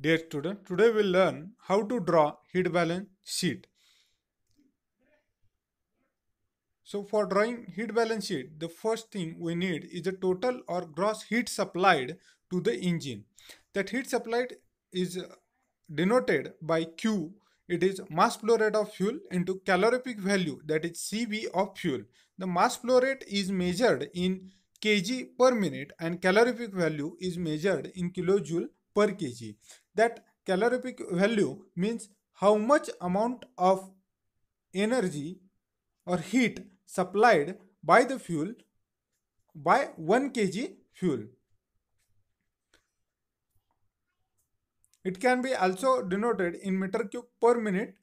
Dear student, today we'll learn how to draw heat balance sheet. So for drawing heat balance sheet, the first thing we need is the total or gross heat supplied to the engine. That heat supplied is denoted by Q. It is mass flow rate of fuel into calorific value that is CV of fuel. The mass flow rate is measured in kg per minute and calorific value is measured in kilojoule per kg that calorific value means how much amount of energy or heat supplied by the fuel by 1 kg fuel. It can be also denoted in meter cube per minute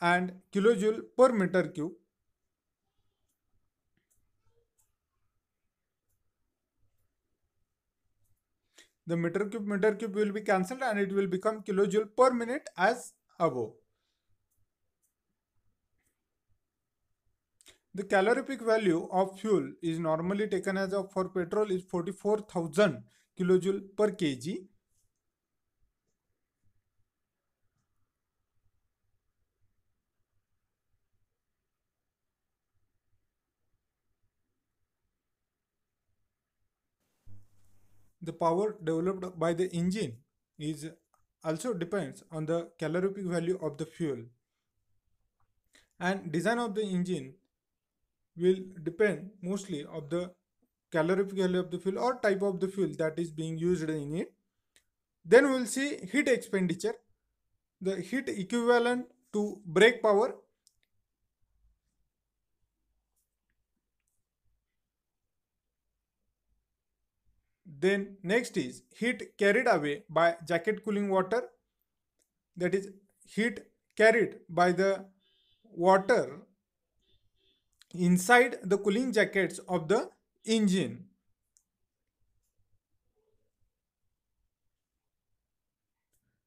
and kilojoule per meter cube the meter cube meter cube will be cancelled and it will become kilojoule per minute as above. The calorific value of fuel is normally taken as of for petrol is 44,000 kilojoule per kg the power developed by the engine is also depends on the calorific value of the fuel. And design of the engine will depend mostly of the calorific value of the fuel or type of the fuel that is being used in it. Then we will see heat expenditure. The heat equivalent to brake power Then next is heat carried away by jacket cooling water that is heat carried by the water inside the cooling jackets of the engine.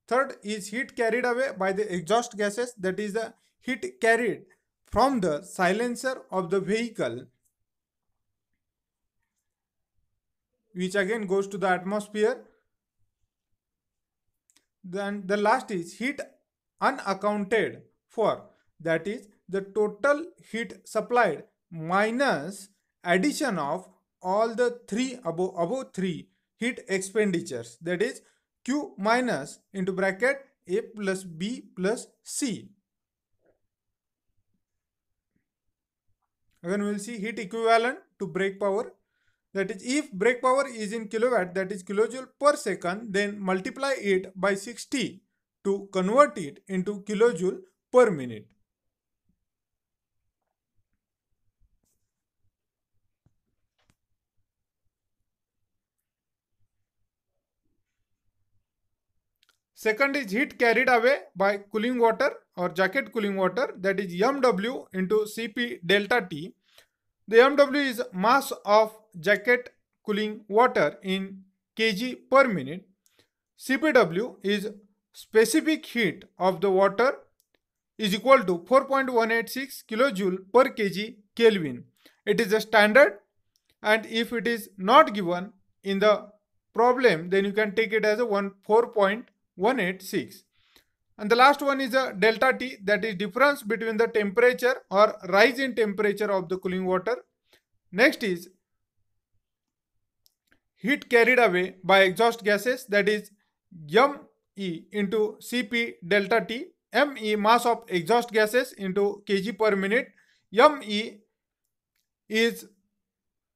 Third is heat carried away by the exhaust gases that is the heat carried from the silencer of the vehicle which again goes to the atmosphere. Then the last is heat unaccounted for that is the total heat supplied minus addition of all the three above, above three heat expenditures that is Q minus into bracket A plus B plus C. Again we will see heat equivalent to brake power that is if brake power is in kilowatt that is kilojoule per second then multiply it by 60 to convert it into kilojoule per minute. Second is heat carried away by cooling water or jacket cooling water that is MW into Cp delta T. The MW is mass of jacket cooling water in kg per minute. CPW is specific heat of the water is equal to 4.186 kilojoule per kg Kelvin. It is a standard and if it is not given in the problem then you can take it as a 1 4.186 and the last one is a delta T that is difference between the temperature or rise in temperature of the cooling water. Next is heat carried away by exhaust gases that is ME into Cp delta T. ME mass of exhaust gases into kg per minute. ME is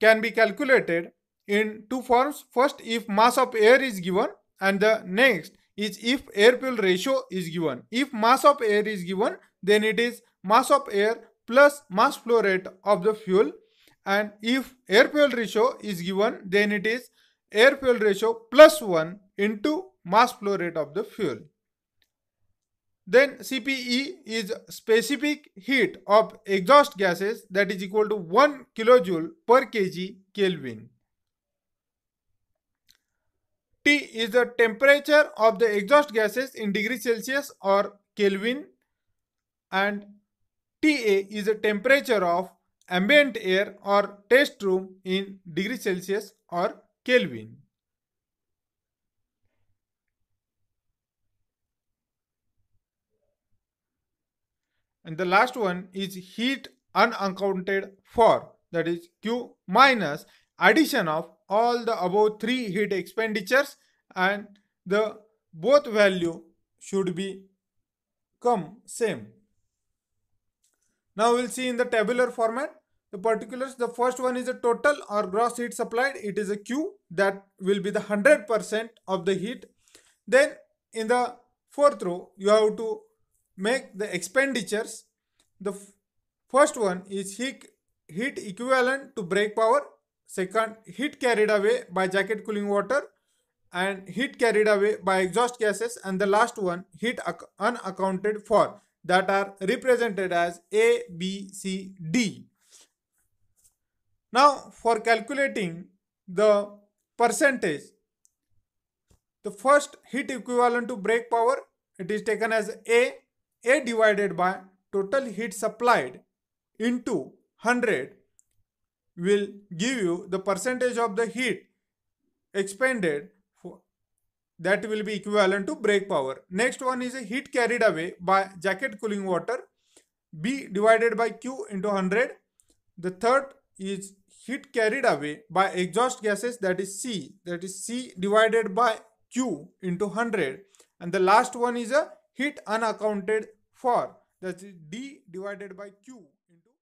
can be calculated in two forms. First, if mass of air is given and the next is if air fuel ratio is given. If mass of air is given, then it is mass of air plus mass flow rate of the fuel and if air fuel ratio is given then it is air fuel ratio plus 1 into mass flow rate of the fuel. Then CPE is specific heat of exhaust gases that is equal to 1 kilojoule per kg Kelvin. T is the temperature of the exhaust gases in degree Celsius or Kelvin and TA is the temperature of ambient air or test room in degree Celsius or kelvin. And the last one is heat unaccounted for. That is q minus addition of all the above three heat expenditures and the both value should be come same. Now we'll see in the tabular format the particulars. The first one is a total or gross heat supplied. It is a Q that will be the 100% of the heat. Then in the fourth row, you have to make the expenditures. The first one is heat, heat equivalent to brake power. Second, heat carried away by jacket cooling water and heat carried away by exhaust gases. And the last one, heat unaccounted for that are represented as A, B, C, D. Now for calculating the percentage, the first heat equivalent to brake power, it is taken as A, A divided by total heat supplied into 100 will give you the percentage of the heat expended that will be equivalent to brake power. Next one is a heat carried away by jacket cooling water B divided by Q into 100. The third is heat carried away by exhaust gases that is C that is C divided by Q into 100 and the last one is a heat unaccounted for that is D divided by Q